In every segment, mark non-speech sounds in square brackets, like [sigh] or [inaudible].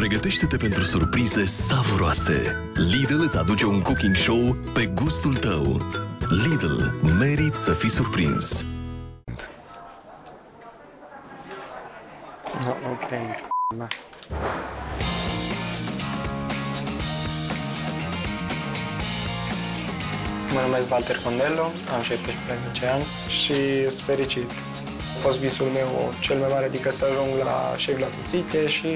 Pregătește-te pentru surprize savuroase. Lidl îți aduce un cooking show pe gustul tău. Lidl, meriți să fii surprins. Nu, nu cred. Da. Mă numesc Walter Condello, am 17 ani și sunt fericit. A fost visul meu cel mai mare, adică să ajung la șef la cuțite și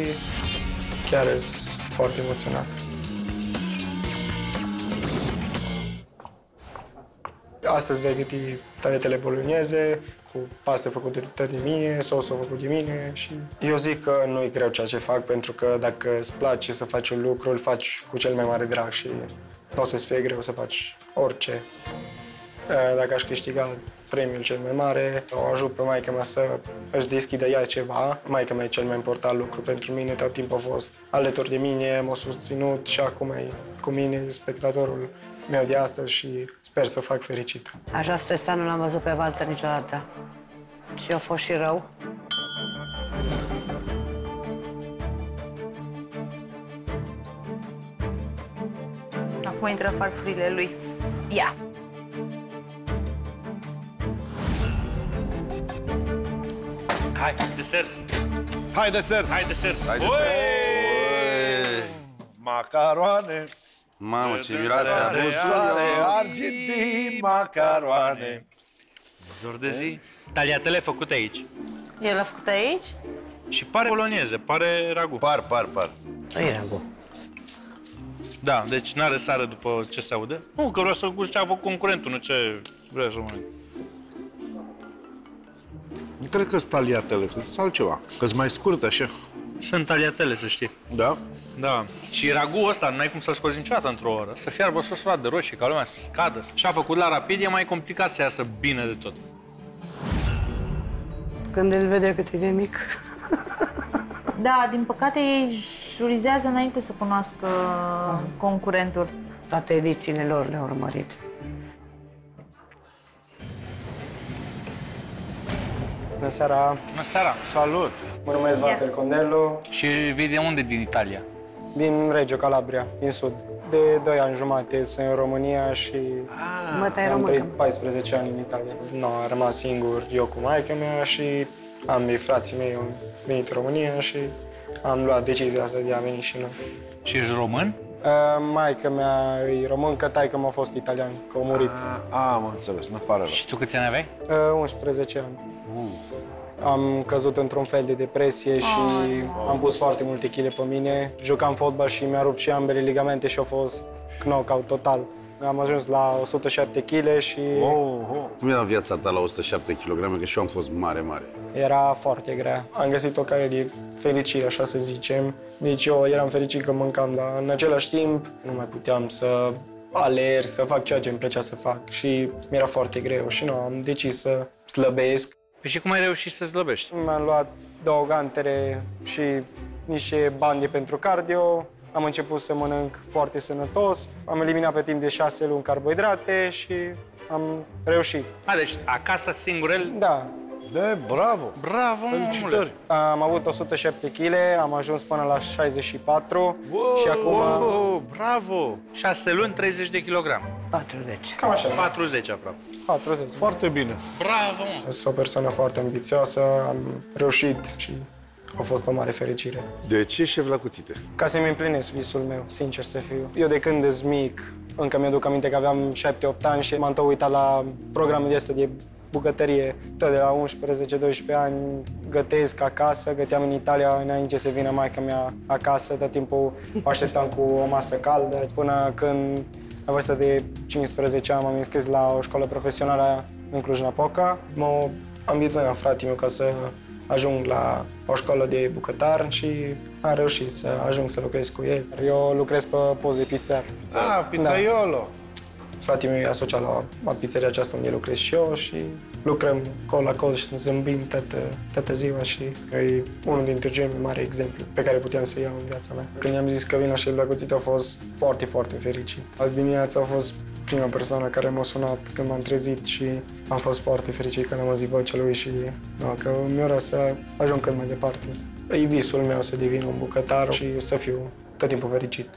chiar sunt foarte emoționat. Astăzi vei găti tavetele bolognese cu paste făcute tot de mine, sosul făcut de mine și eu zic că nu e greu ceea ce fac pentru că dacă îți place să faci un lucru, îl faci cu cel mai mare drag și nu o să-ți fie greu să faci orice. Dacă aș câștiga premiul cel mai mare, o ajut pe maica mea să își deschidă ea ceva. Maica mea e cel mai important lucru pentru mine, tot timpul a fost alături de mine, m-a susținut și acum e cu mine, spectatorul meu de astăzi și sper să fac fericit. Așa stresat nu l-am văzut pe Walter niciodată. Și a fost și rău. Acum intră farfurile lui. Ia! Hai, desert! Hai desert! Hai, desert! Hai Oi! desert! Macaroane! Mamă, ce miroase a Busoare, busoare! argintii, macaroane! Zor de zi. Taliatele făcute aici. El a făcut aici? Și pare bolonieze, pare ragu. Par, par, par. Nu e ragu. Da, deci n-are sare după ce se aude. Nu, că vreau să gust ce a făcut concurentul, nu ce vrea să mănânc. Nu cred că sunt taliatele, că sunt altceva. că mai scurt așa. Sunt taliatele, să știi. Da? Da. Și ragu ăsta, n-ai cum să-l scoți niciodată într-o oră. Să fiarbă sosul de roșii, ca lumea să scadă. Și a făcut la rapid, e mai complicat să iasă bine de tot. Când îl vede cât e de mic. Da, din păcate ei jurizează înainte să cunoască concurentul. Toate edițiile lor le-au urmărit. Bună seara, Bună seara! Salut! mă numesc Walter Condello, Și vii de unde din Italia? din Reggio Calabria, din sud. De 2 ani jumate sunt în România și Mă, tai am româncă. trăit 14 ani în Italia. Nu, am rămas singur eu cu maica mea și ambii frații mei au venit în România și am luat decizia asta de a veni și noi. Și ești român? Uh, Maica mea e româncă, taică m-a fost italian, că a murit. A, am înțeles, nu pare rău. Și tu câți ani aveai? Uh, 11 ani. Am căzut într-un fel de depresie și am pus foarte multe chile pe mine. Jucam fotbal și mi-a rupt și ambele ligamente și a fost knockout total. Am ajuns la 107 kg și Oh, oh. Cum era viața ta la 107 kg? Că și eu am fost mare, mare. era foarte grea. Am găsit o cale de fericire, așa să zicem. Deci eu eram fericit că mâncam, dar în același timp nu mai puteam să alerg, să fac ceea ce îmi plăcea să fac și mi-era foarte greu și nu, am decis să slăbesc Păi și cum ai reușit să slăbești? Mi-am luat două gantere și niște bande pentru cardio. Am început să mănânc foarte sănătos. Am eliminat pe timp de șase luni carbohidrate și am reușit. A, deci acasă singurel? Da, De, bravo! Bravo, Felicitări! omule! am avut 107 kg, am ajuns până la 64 și acum... Oh, bravo! 6 luni, 30 de kilograme. 40. Cam așa, 40 aproape. 40. Foarte bine. Bravo, mă! Sunt o persoană foarte ambițioasă, am reușit și a fost o mare fericire. De ce șef la cuțite? Ca să-mi împlinesc visul meu, sincer să fiu. Eu de când sunt mic, încă mi-aduc aminte că aveam 7-8 ani și m-am tot uitat la programe de astea de bucătărie. Tot de la 11-12 ani gătesc acasă, găteam în Italia înainte să vină maica mea acasă, tot timpul o așteptam cu o masă caldă, până când la vârstă de 15 ani m-am înscris la o școală profesională în Cluj-Napoca. M-a ambiționat fratele meu ca să ajung la o școală de bucătar și am reușit să ajung să lucrez cu el. Eu lucrez pe post de pizzar. Ah, pizzaiolo! Fratele meu e asociat la, la pizzeria aceasta unde lucrez și eu și lucrăm col la col și zâmbim toată, toată ziua și e unul dintre cele mai mari exemple pe care puteam să iau în viața mea. Când i-am zis că vin la șef la cuțit, a fost foarte, foarte fericit. Azi dimineața a fost prima persoană care m-a sunat când m-am trezit și am fost foarte fericit când am auzit vocea lui și no, că mi-a să ajung cât mai departe. E visul meu să devin un bucătar și să fiu tot timpul fericit.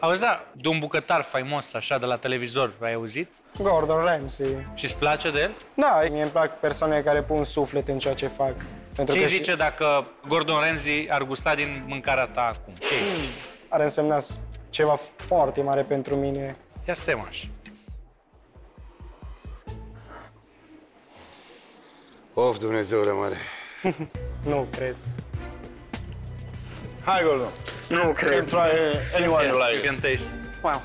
Auzi, da, de un bucătar faimos, așa, de la televizor, ai auzit? Gordon Ramsay. Și îți place de el? Da, mie îmi plac persoane care pun suflet în ceea ce fac. Pentru Ce că zice dacă Gordon Ramsay ar gusta din mâncarea ta acum? Ce Hmm. zice? ar însemna ceva foarte mare pentru mine. Ia stai așa. Of, Dumnezeule mare. [laughs] Nu cred. Hai, Gordon. Nu You can try anyone you You like. You can taste. Wow.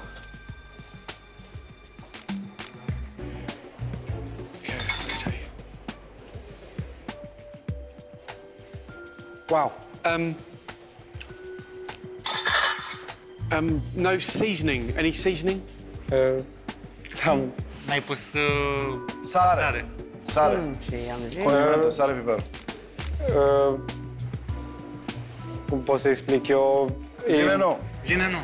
Wow. Um, um, no seasoning. Any seasoning? Uh, am, N-ai pus uh, Sare. sare. Sare. Ce i-am zis? Condimentul, sare, piper. uh, cum pot să explic eu? Zine nu. Zine nu.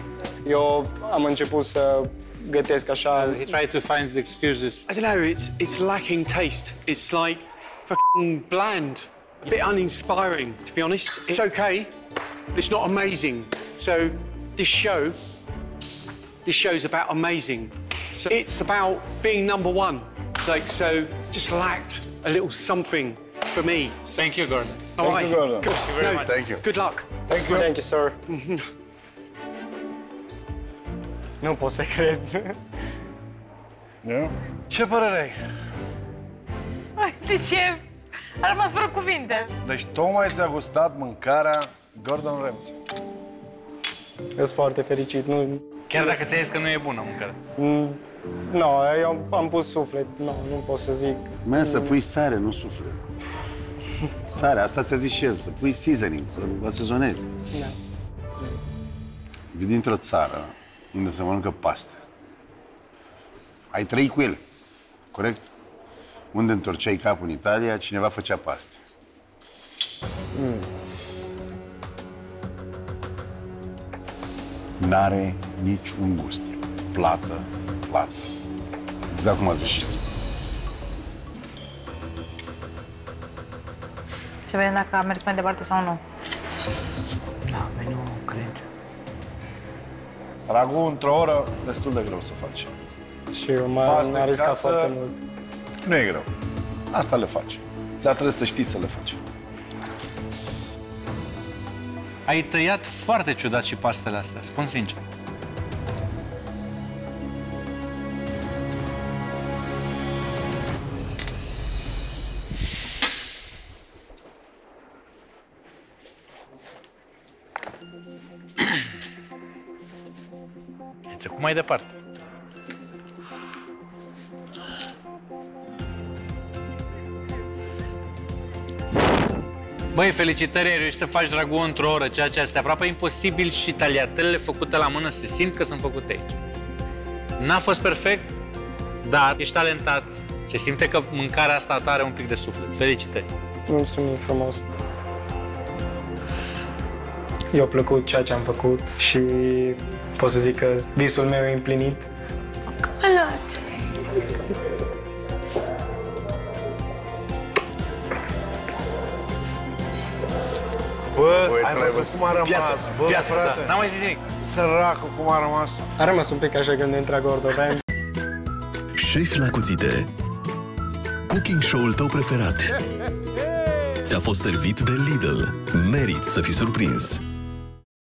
Eu am început să gătesc așa. He tried to find the excuses. I don't know. It's it's lacking taste. It's like fucking bland, a bit uninspiring. To be honest, it's okay. but It's not amazing. So this show, this show's about amazing. So it's about being number one. Like so, just lacked a little something for me. Thank you, Gordon. All you, right. Gordon. Good. you very no, much. Thank you. Good luck. Thank you. Thank you, sir. nu pot să cred. Yeah. Ce părere ai? De ce? A rămas fără cuvinte. Deci tocmai ți-a gustat mâncarea Gordon Ramsay. Sunt foarte fericit. Nu, Chiar dacă ți-ai zis că nu e bună mâncarea. nu, eu am pus suflet. Nu, nu pot să zic. Mai să pui sare, nu suflet. Sare, asta ți-a zis și el, să pui seasoning, să asezonezi. Da. Vii dintr-o țară unde se mănâncă paste. Ai trăit cu ele, corect? Unde întorceai capul în Italia, cineva făcea paste. N-are niciun gust. E Plată, plată. Exact cum a zis și el. Să vedem dacă a mers mai departe sau nu. Da, bă, nu cred. Ragu într-o oră, destul de greu să faci. Și eu m-am Paste m-am în riscat casă. foarte mult. Nu e greu. Asta le faci. Dar trebuie să știi să le faci. Ai tăiat foarte ciudat și pastele astea, spun sincer. Ai trecut mai departe. Băi, felicitări, ai reușit să faci ragu într-o oră, ceea ce este aproape imposibil și taliatelele făcute la mână se simt că sunt făcute aici. N-a fost perfect, dar ești talentat. Se simte că mâncarea asta ta are un pic de suflet. Felicitări! Mulțumim frumos. I-a plăcut ceea ce am făcut și pot să zic că visul meu e împlinit. Bă, Băi, ai tu l-ai văzut văzut? cum a rămas, Piatră, bă, piatră, frate? Da, N-am mai zis nimic. Săracul cum a rămas. A rămas un pic așa când intra Gordon Ramsay. Șef la cuțite Cooking show-ul tău preferat [laughs] Ți-a fost servit de Lidl Merit să fii surprins